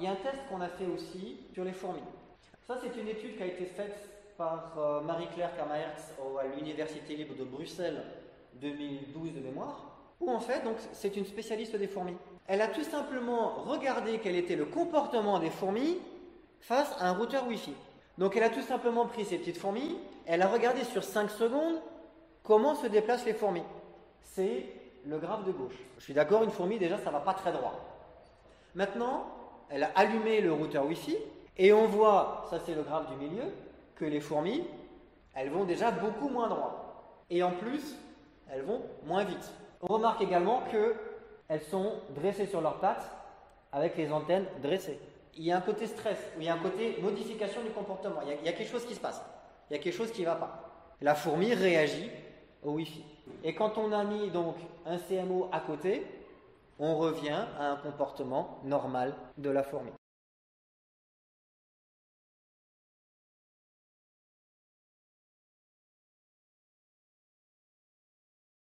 Il y a un test qu'on a fait aussi sur les fourmis. Ça, c'est une étude qui a été faite par euh, Marie-Claire Kamaertz à l'Université libre de Bruxelles 2012 de mémoire, où en fait, c'est une spécialiste des fourmis. Elle a tout simplement regardé quel était le comportement des fourmis face à un routeur Wi-Fi. Donc elle a tout simplement pris ces petites fourmis, elle a regardé sur 5 secondes comment se déplacent les fourmis. C'est le graphe de gauche. Je suis d'accord, une fourmi déjà ça va pas très droit. Maintenant, elle a allumé le routeur Wi-Fi et on voit, ça c'est le graphe du milieu, que les fourmis, elles vont déjà beaucoup moins droit. Et en plus, elles vont moins vite. On remarque également qu'elles sont dressées sur leurs pattes avec les antennes dressées. Il y a un côté stress, il y a un côté modification du comportement. Il y a, il y a quelque chose qui se passe. Il y a quelque chose qui ne va pas. La fourmi réagit au Wi-Fi. Et quand on a mis donc un CMO à côté, on revient à un comportement normal de la fourmi.